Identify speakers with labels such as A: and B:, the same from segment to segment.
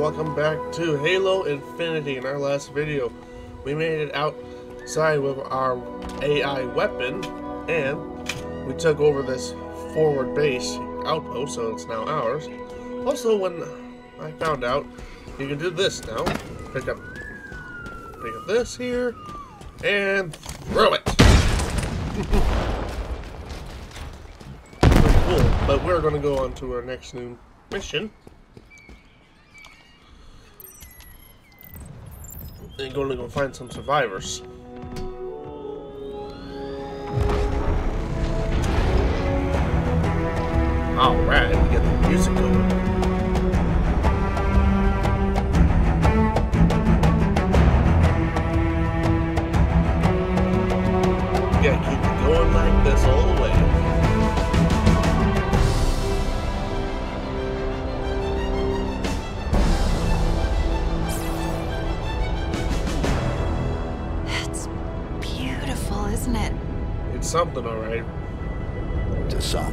A: welcome back to Halo Infinite. In our last video, we made it outside with our AI weapon, and we took over this forward base outpost, so it's now ours. Also, when I found out, you can do this now. Pick up, pick up this here, and throw it. cool, but we're going to go on to our next new mission. And going to go find some survivors. Alright, we get the music going. Gotta keep it going like this all
B: It's
A: something, alright.
C: To some.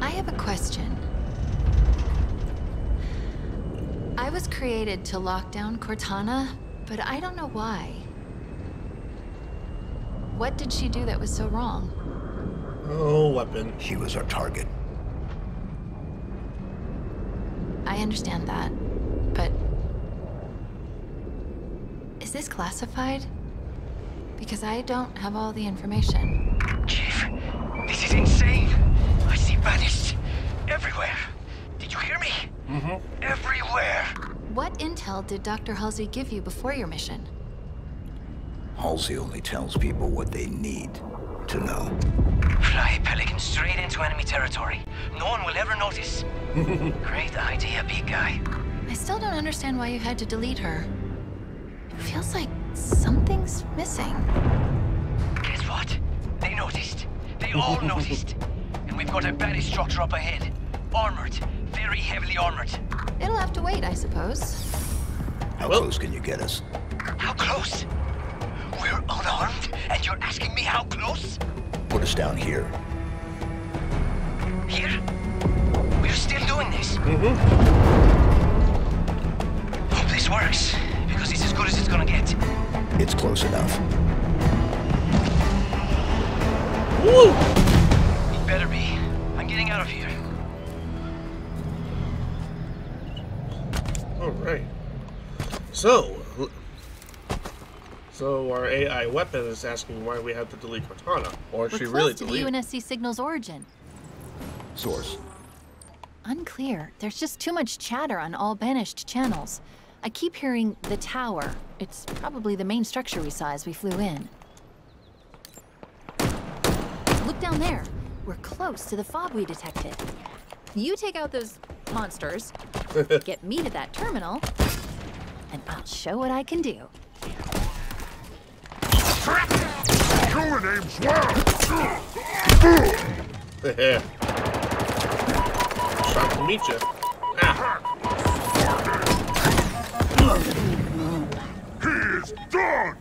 B: I have a question. I was created to lock down Cortana, but I don't know why. What did she do that was so wrong?
A: Oh, weapon.
C: She was our target.
B: I understand that, but... Is this classified? Because I don't have all the information.
D: Chief, this is insane. I see banished everywhere. Did you hear me?
A: Mm-hmm.
D: Everywhere.
B: What intel did Dr. Halsey give you before your mission?
C: Halsey only tells people what they need to know.
D: Fly Pelican straight into enemy territory. No one will ever notice. Great idea, big guy.
B: I still don't understand why you had to delete her. It feels like something's missing.
D: Guess what? They noticed. They all noticed. And we've got a banished structure up ahead. Armored. Very heavily armored.
B: It'll have to wait, I suppose.
C: How
A: Well-
C: close can you get us?
D: How close? We're unarmed, and you're asking me how close?
C: Put us down here.
D: Here? We're still doing this.
A: Mm-hmm.
D: Hope this works, because it's as good as it's gonna get.
C: It's close enough.
A: Woo!
D: It better be. I'm getting out of here.
A: Alright. So, so our AI weapon is asking why we have to delete Cortana. Or
B: We're
A: she
B: close
A: really
B: to the UNSC signal's origin.
C: Source.
B: Unclear. There's just too much chatter on all banished channels. I keep hearing the tower. It's probably the main structure we saw as we flew in. Look down there. We're close to the fob we detected. You take out those monsters, get me to that terminal, and I'll show what I can do.
E: Your name's well.
A: Shocked to meet you. Ah,
E: He is done.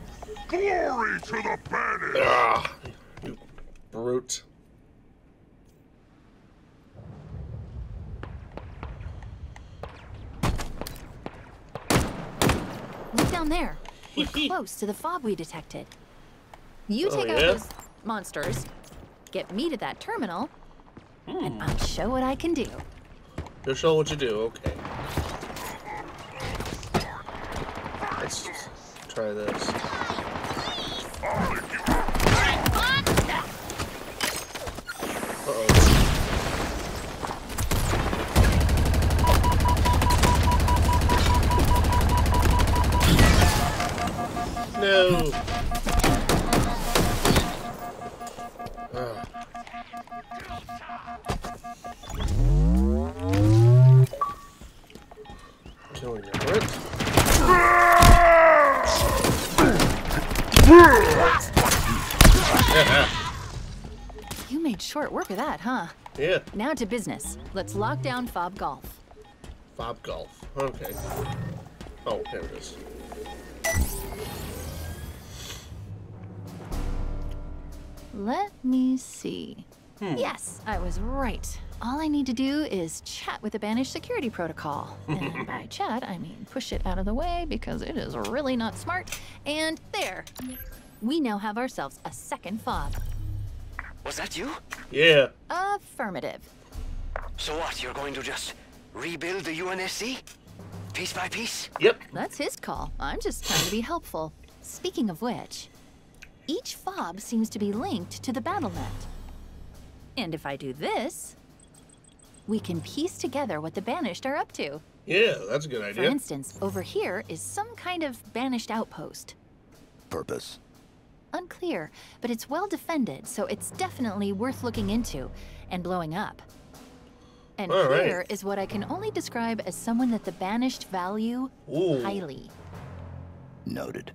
E: Glory to the banished.
A: ah, you brute.
B: Look down there. We're close to the fob we detected. You
A: Oh,
B: take out those monsters, get me to that terminal,
A: Hmm.
B: and I'll show what I can do.
A: You'll show what you do, okay. Let's try this. Killing Everett.
B: You made short work of that, huh?
A: Yeah,
B: Now to business. Let's lock down Fob Golf.
A: Bob Golf. Okay. Oh, there it is.
B: Let me see. Hmm. Yes, I was right. All I need to do is chat with the banished security protocol. and by chat, I mean push it out of the way because it is really not smart. And there. We now have ourselves a second fob.
D: Was that you?
A: Yeah.
B: Affirmative.
D: So what, you're going to just rebuild the UNSC? Piece by piece?
A: Yep.
B: That's his call. I'm just trying to be helpful. Speaking of which, each fob seems to be linked to the battle net. And if I do this, we can piece together what the Banished are up to.
A: Yeah, that's a good idea.
B: For instance, over here is some kind of Banished outpost.
C: Purpose?
B: Unclear, but it's well defended, so it's definitely worth looking into and blowing up. And
A: All right.
B: here is what I can only describe as someone that the Banished value
A: Ooh.
B: highly.
C: Noted.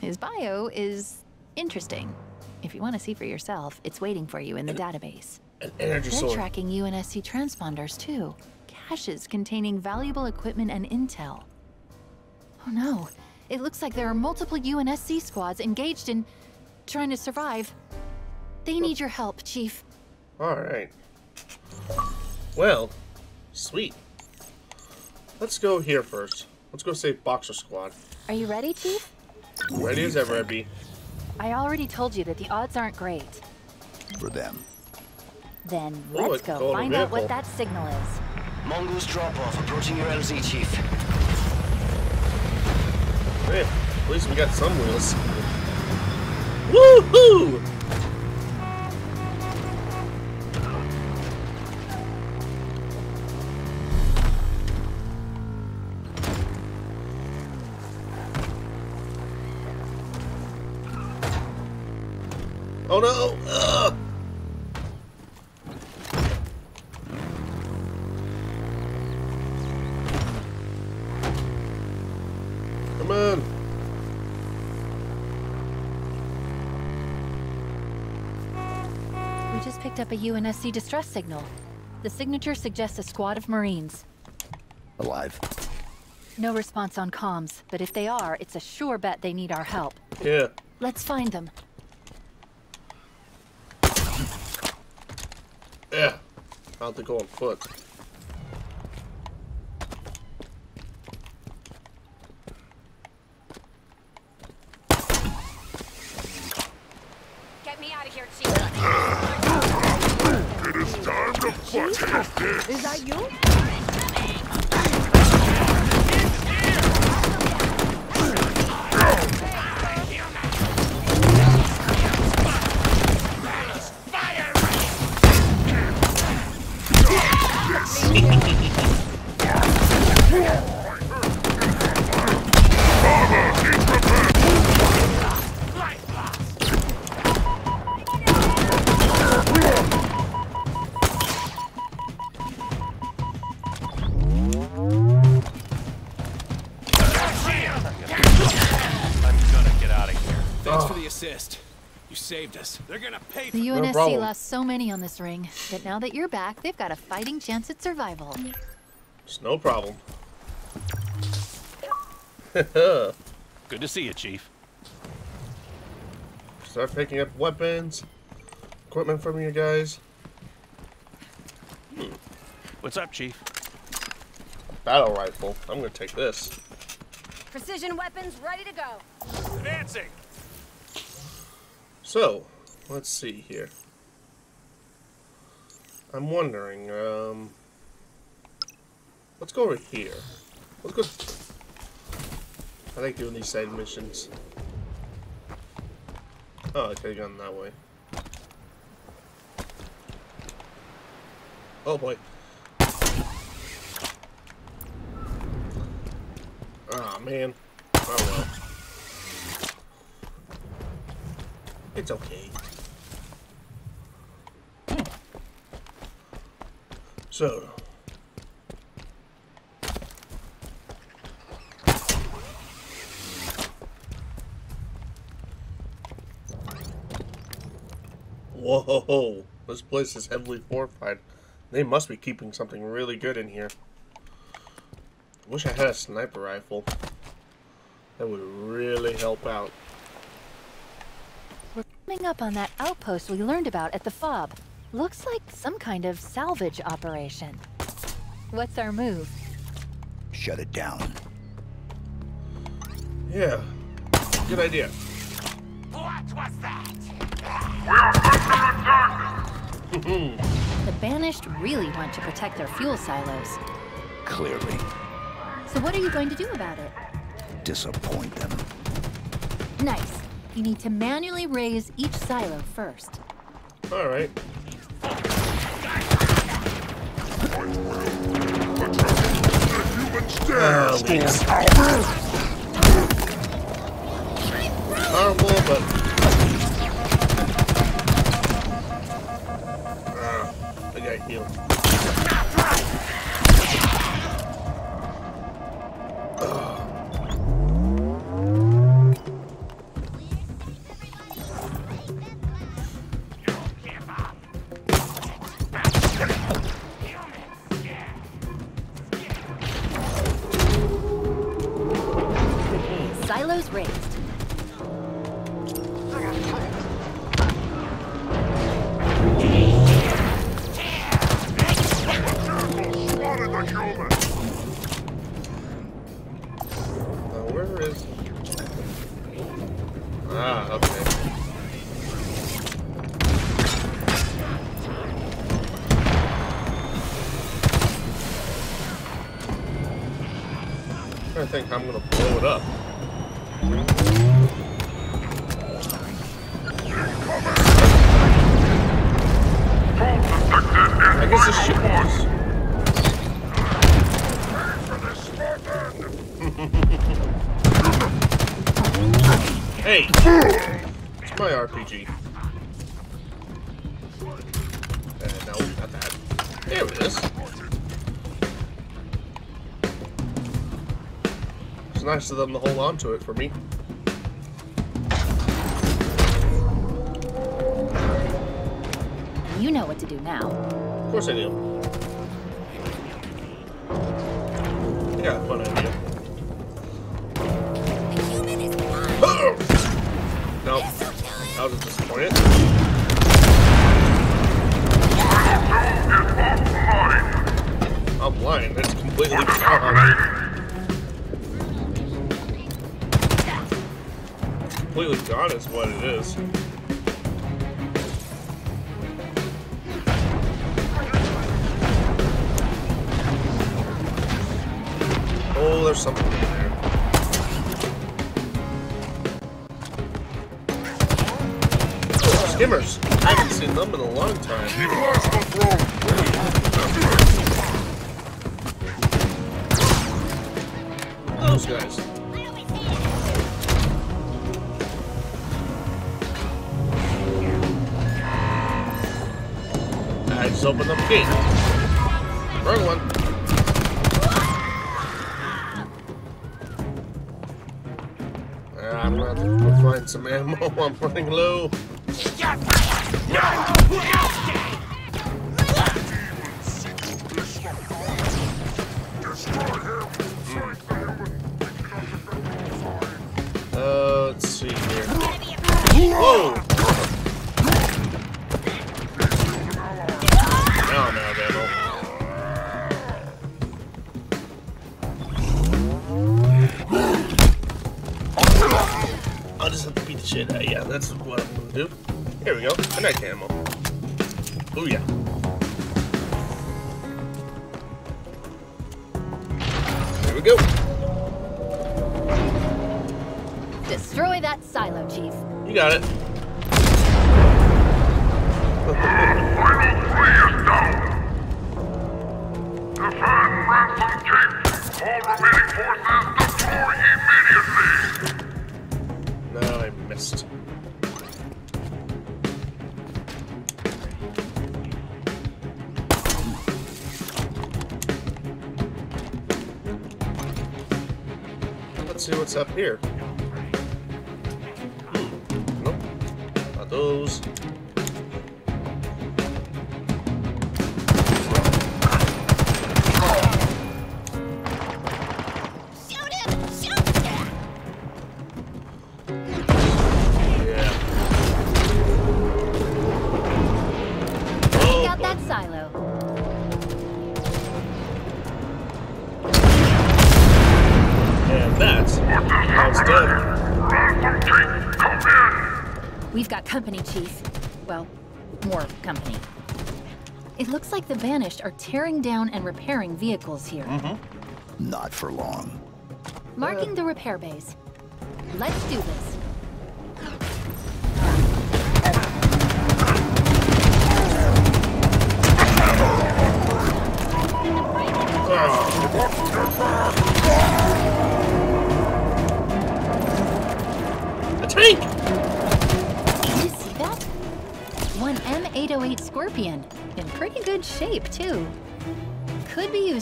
B: His bio is interesting. If you want to see for yourself, it's waiting for you in the database.
A: An energy
B: They're
A: sword.
B: tracking UNSC transponders too. Caches containing valuable equipment and intel. Oh no, it looks like there are multiple UNSC squads engaged in trying to survive. They need your help, Chief.
A: Alright. Well, sweet. Let's go here first. Let's go save Boxer Squad.
B: Are you ready, Chief?
A: Ready as ever, Abby.
B: I already told you that the odds aren't great.
C: For them.
B: Then let's
A: I
B: go find out what that signal is.
D: Mongoose drop-off approaching your LZ, Chief.
A: Hey, at least we got some wheels. Woohoo!
B: Picked up a UNSC distress signal. The signature suggests a squad of Marines.
C: Alive.
B: No response on comms, but if they are, it's a sure bet they need our help.
A: Yeah.
B: Let's find them.
A: Yeah. I'll have to go on foot.
F: Saved us. They're gonna pay for
B: The UNSC
A: problem.
B: lost so many on this ring that now that you're back, they've got a fighting chance at survival.
A: It's no problem.
G: Good to see you, Chief.
A: Start picking up weapons, equipment from you guys. Hmm.
G: What's up, Chief?
A: Battle rifle. I'm gonna take this.
H: Precision weapons ready to go.
G: Advancing.
A: So, let's see here. I'm wondering, um... Let's go over here. Let's go... I like doing these side missions. Oh, I could've gone that way. Oh boy. Oh man. Oh well. It's okay. So. Whoa, this place is heavily fortified. They must be keeping something really good in here. Wish I had a sniper rifle. That would really help out.
B: We're up on that outpost we learned about at the FOB. Looks like some kind of salvage operation. What's our move?
C: Shut it down.
A: Yeah. Good idea.
E: What was that?
B: The Banished really want to protect their fuel silos.
C: Clearly.
B: So what are you going to do about it?
C: Disappoint them.
B: Nice. You need to manually raise each silo first.
A: Alright. Ah, leaks. Horrible, but... Ah, I got healed. Think I'm gonna blow it up. I guess this was. Hey! It's my RPG. Nice of them to hold on to it for me.
B: You know what to do now.
A: Of course I do. Is what it is. Gate. Wrong one. Uh, I'm gonna find some ammo. I'm running low. Here.
B: Looks like the Banished are tearing down and repairing vehicles here. Mm-hmm.
C: Not for long.
B: Marking the repair bays. Let's do this.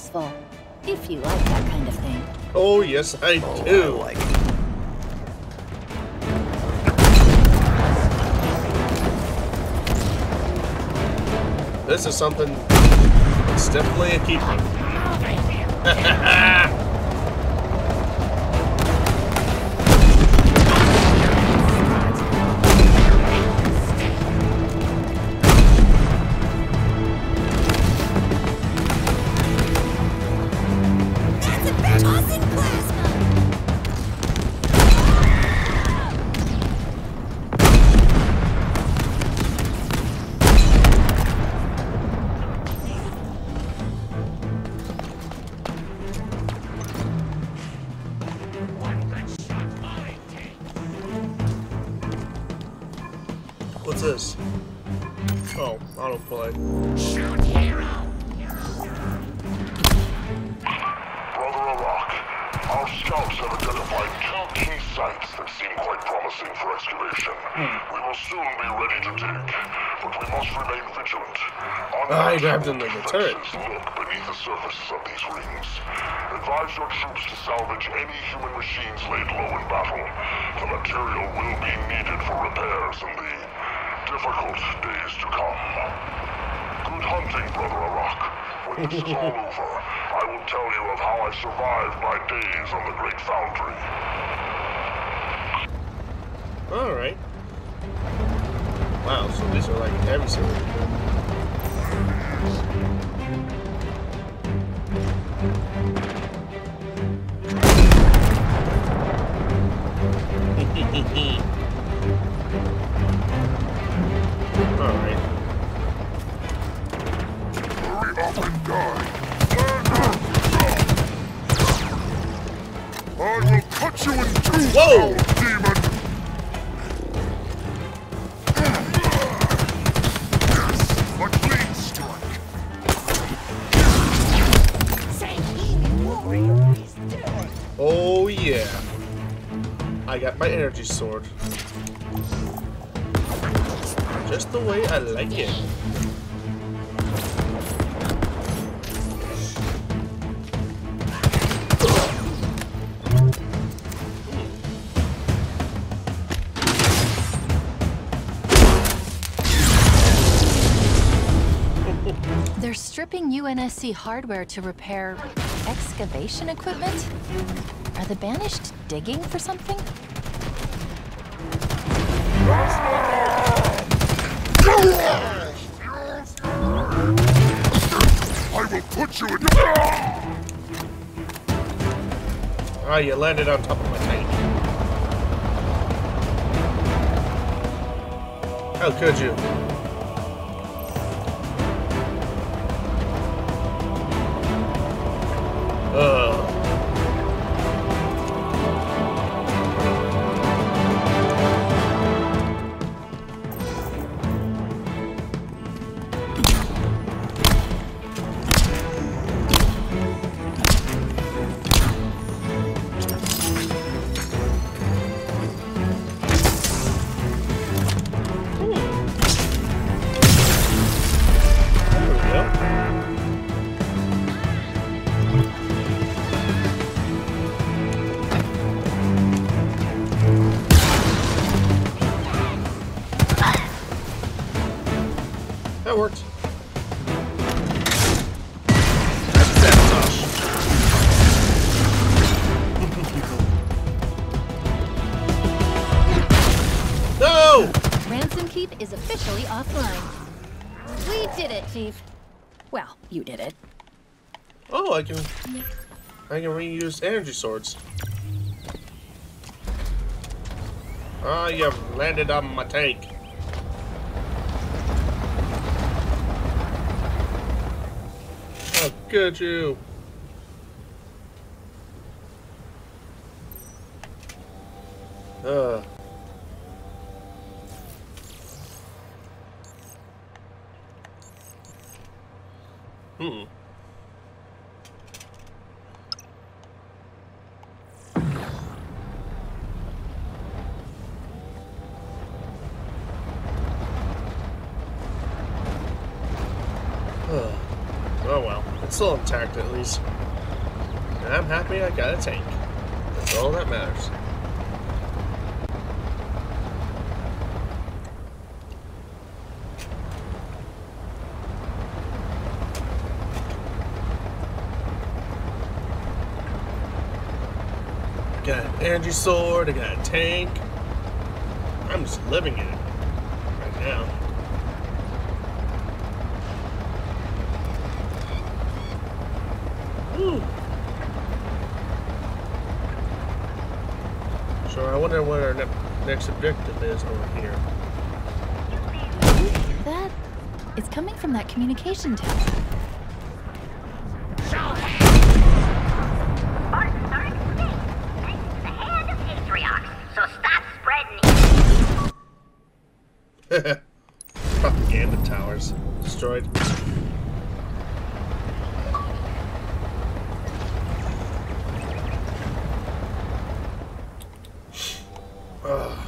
B: Useful, if you like that kind of thing.
A: Oh, yes, I
C: Oh,
A: do.
C: I like it.
A: This is something. It's definitely a keeper. What's this? Oh, autoplay.
E: Brother Arak, our scouts have identified two key sites that seem quite promising for excavation. Hmm. We will soon be ready to dig, but we must remain vigilant.
A: He grabbed into the
E: Unnatural
A: turret.
E: Look beneath the surfaces of these rings. Advise your troops to salvage any human machines laid low in battle. The material will be needed for repairs in the difficult days to come. Good hunting, Brother Arak. When this is all over, I will tell you of how I survived my days on the Great Foundry.
A: Alright. Wow, so these are like heavy sword. Whoa! Oh yeah. I got my energy sword. Just the way I like it.
B: UNSC hardware to repair excavation equipment? Are the Banished digging for something?
E: I will put you in.
A: Ah, you landed on top of my tank. How could you? I can reuse energy swords. Ah, oh, you've landed on my tank. How could you? Ugh. Still intact at least. And I'm happy I got a tank. That's all that matters. Got an energy sword, I got a tank. I'm just living in it right now. Whew. So I wonder what our ne next objective is over here.
B: That it's coming from that communication tower.
H: So stop spreading
A: Propaganda towers destroyed. Ugh.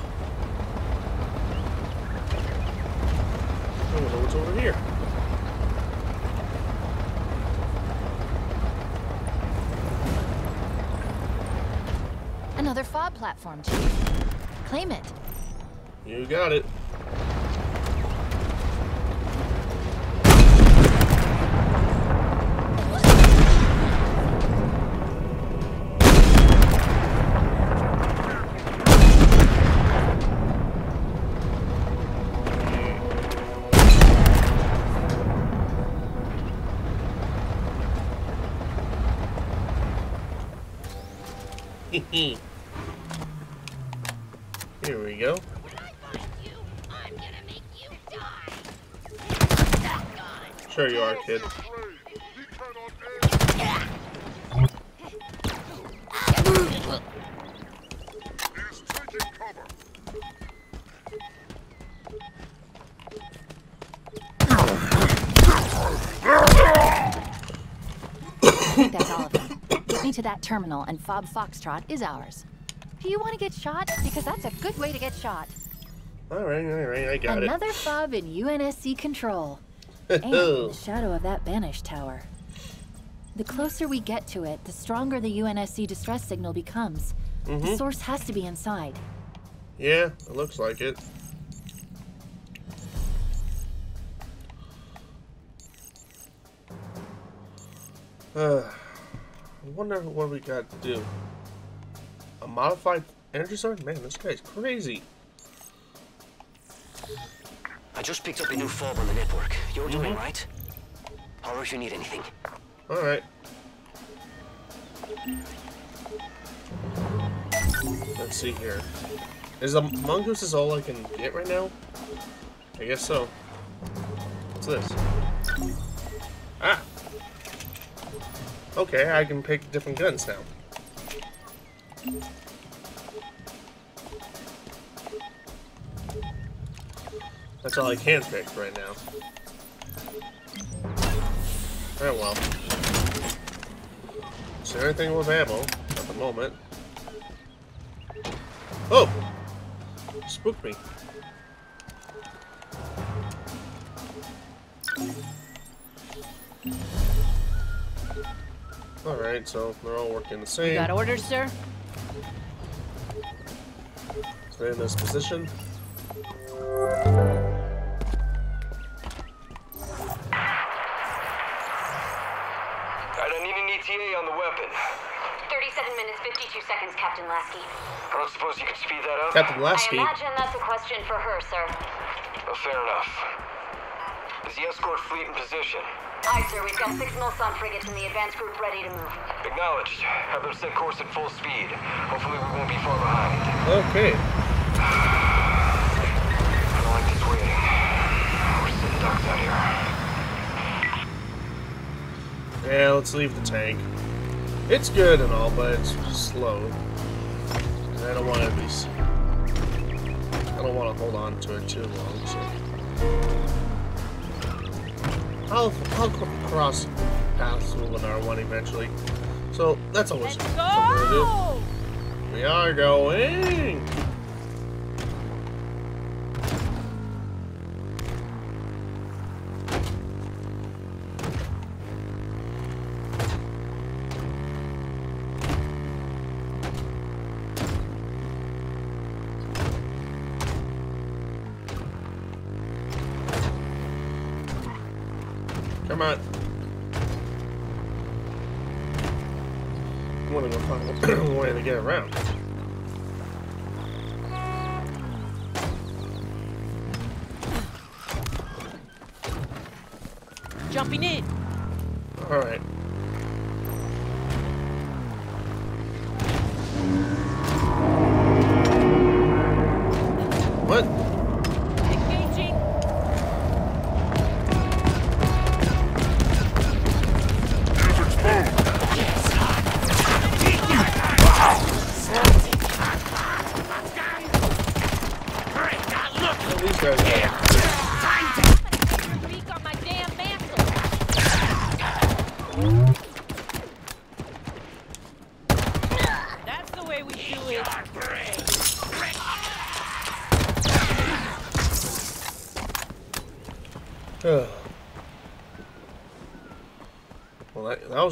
A: I don't know what's over here.
B: Another fob platform, Chief. Claim it.
A: You got it. Here we go. Sure you are, kid.
B: That's all of them. Get me to that terminal, and Fob Foxtrot is ours. Do you want to get shot? Because that's a good way to get shot.
A: Alright, alright, I got
B: Another fob in UNSC control. And the shadow of that banished tower. The closer we get to it, the stronger the UNSC distress signal becomes. The source has to be inside.
A: yeah, it looks like it. Uh, I wonder what we got to do. Modified energy sword? Man, this guy's crazy.
I: I just picked up a new fob on the network. You're doing right? Holler if you need anything.
A: Alright. Let's see here. Is the mongoose is all I can get right now? I guess so. What's this? Ah! Okay, I can pick different guns now. That's all I can pick right now. Oh well. Is there anything with ammo at the moment? Oh! Spooked me. Alright, so they're all working the same.
H: Got orders, sir?
A: Stay in this position.
I: Speed that up?
A: Captain
H: I imagine that's a question for her, sir.
I: Well, fair enough. Is the escort fleet in position?
H: Aye, sir. We've got six Mulsan frigates and the advance group ready to move.
I: Acknowledged. Have them set course at full speed. Hopefully we won't be far behind.
A: Okay.
I: I don't like this waiting. We're sitting ducks out here.
A: Yeah, let's leave the tank. It's good and all, but it's slow. I don't want to be. I don't want to hold on to it too long. So I'll I'll cr- cross paths with Lennar one eventually. So that's always
J: Let's go!
A: We are going. To get around.
J: Jumping in.
A: Alright. What?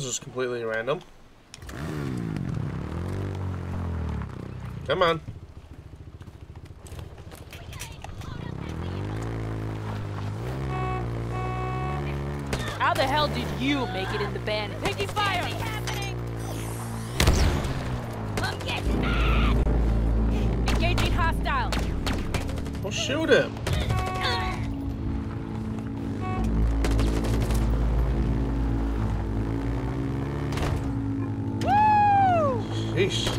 A: Was just completely random. Come on.
J: How the hell did you make it in the band? Taking fire! Engaging hostile.
A: Well, shoot him.
J: Woo!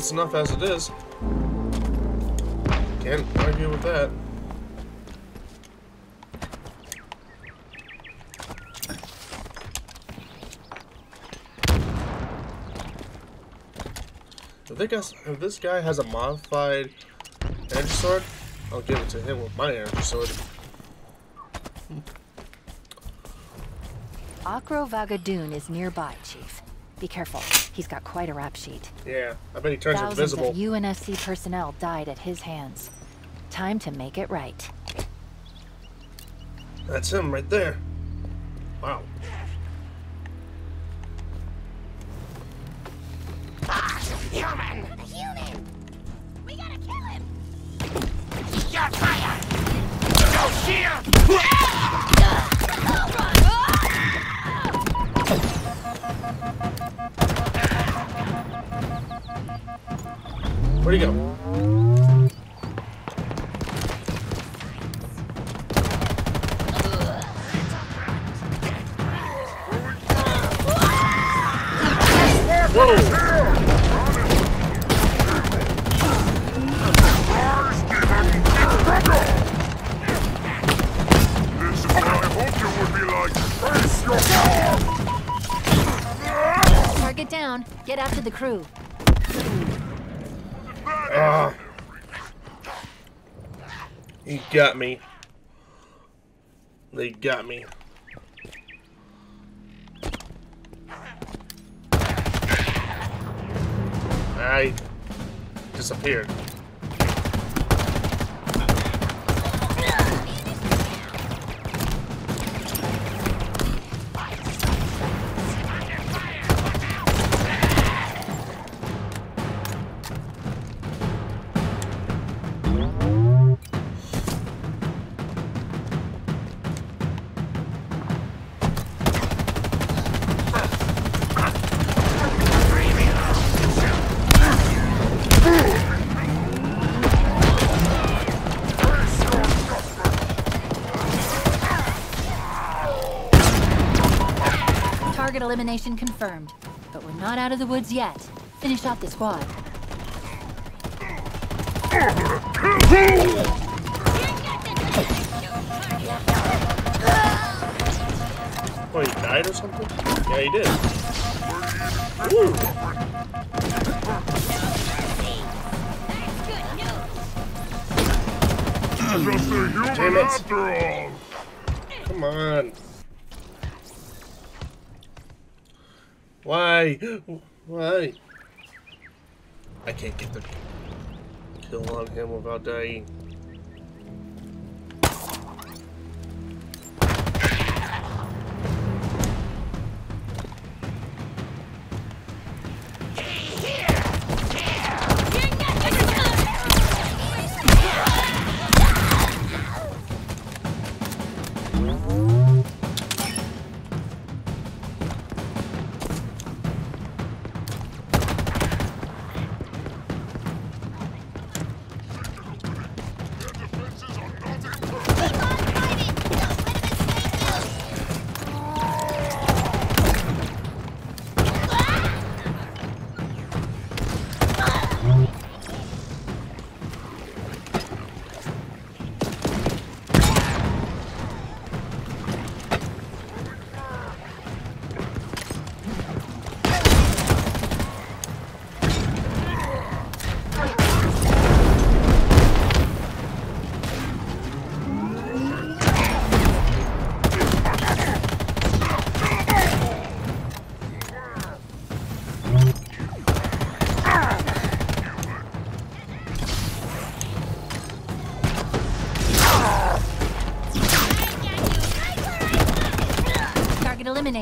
A: Close enough as it is. Can't argue with that. If this, guy, if this guy has a modified energy sword, I'll give it to him with my energy sword.
B: Akro Vagadoon is nearby, Chief. Be careful. He's got quite a rap sheet.
A: Yeah, I bet he turns
B: Thousands
A: invisible.
B: of UNSC personnel died at his hands. Time to make it right.
A: That's him right there. Wow. Ah, Where'd he go? Whoa!
K: This is what I hoped it would be like. Face your
B: Target down. Get after the crew.
A: Ah. He got me. They got me. I disappeared.
B: Elimination confirmed. But we're not out of the woods yet. Finish off the squad.
A: Oh, he died or something? Yeah, he did. Woo! Damn it. Come on. Why? Why? I can't get the kill on him without dying.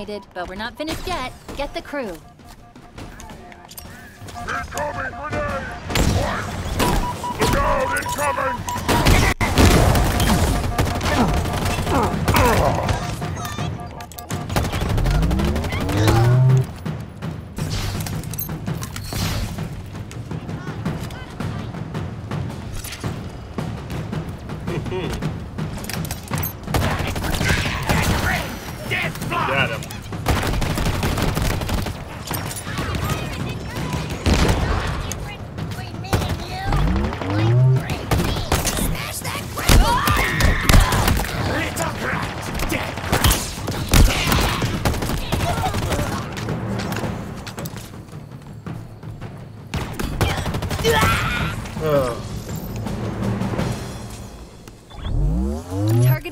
B: Target but we're not finished yet. Get the crew.
E: Incoming grenade! Look out, incoming!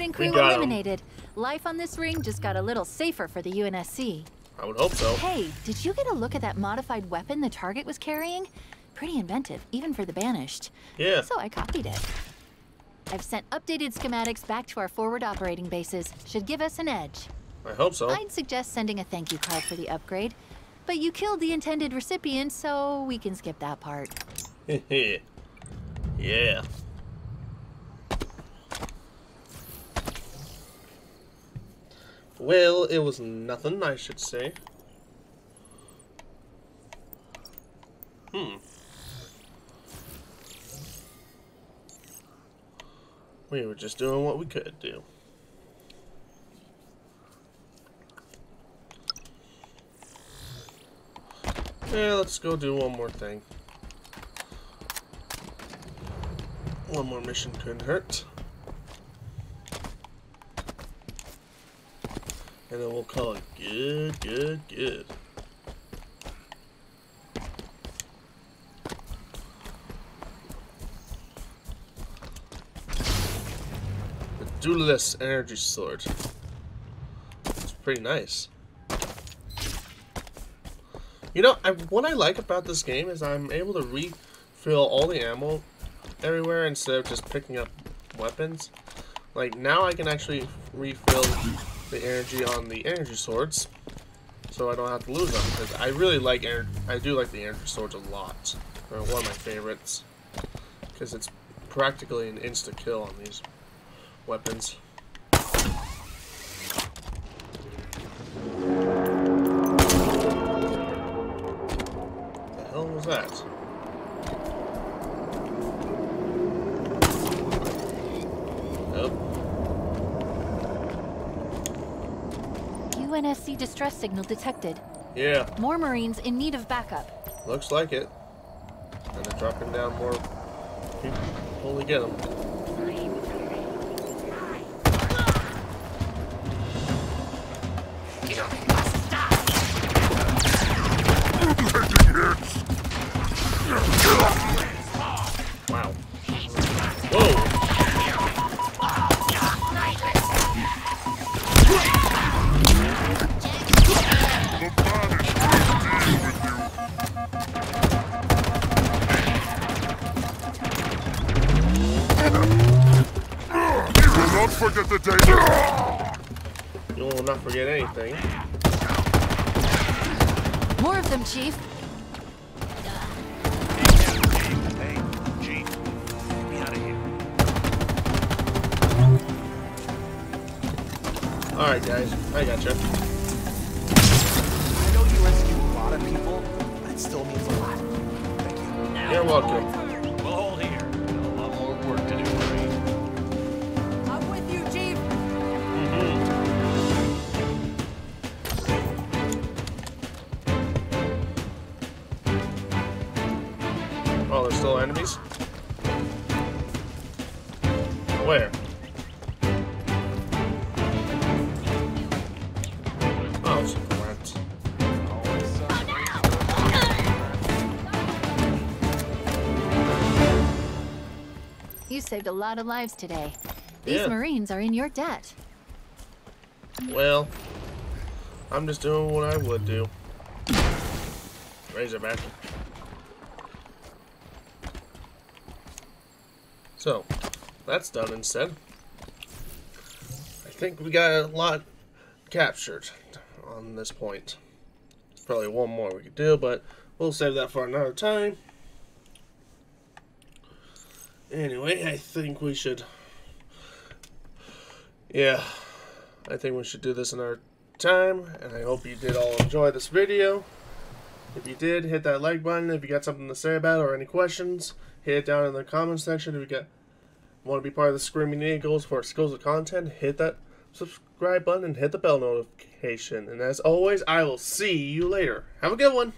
B: And crew
A: got 'em.
B: eliminated. Life on this ring just got a little safer for the UNSC.
A: I would hope so.
B: Hey, did you get a look at that modified weapon the target was carrying? Pretty inventive, even for the banished.
A: Yeah.
B: So I copied it. I've sent updated schematics back to our forward operating bases. Should give us an edge.
A: I hope so.
B: I'd suggest sending a thank you card for the upgrade. But you killed the intended recipient, so we can skip that part.
A: yeah. Well, it was nothing, I should say. Hmm. We were just doing what we could do. Yeah, let's go do one more thing. One more mission couldn't hurt. And then we'll call it good, good, good. The Duelist Energy Sword. It's pretty nice. You know, I, what I like about this game is I'm able to refill all the ammo everywhere instead of just picking up weapons. Like, now I can actually refill the energy on the energy swords, so I don't have to lose them. Because I really like, I do like the energy swords a lot. They're one of my favorites. Because it's practically an insta-kill on these weapons.
B: Distress signal detected.
A: Yeah,
B: More Marines in need of backup.
A: looks like it. And they're dropping down more people. Holy get them.
B: Chief.
A: Alright, guys. I gotcha.
L: I
A: Oh.
B: You saved a lot of lives today. These
A: Yeah.
B: Marines are in your debt.
A: Well, I'm just doing what I would do. Razorback. So, that's done instead. I think we got a lot captured on this point. It's Probably one more we could do, but we'll save that for another time. Anyway, I think we should. Yeah, I think we should do this another time, and I hope you did all enjoy this video. If you did, hit that like button. If you got something to say about it or any questions, hit it down in the comment section. If you got want to be part of the Screaming Eagles for exclusive content, hit that subscribe button and hit the bell notification. And as always, I will see you later. Have a good one.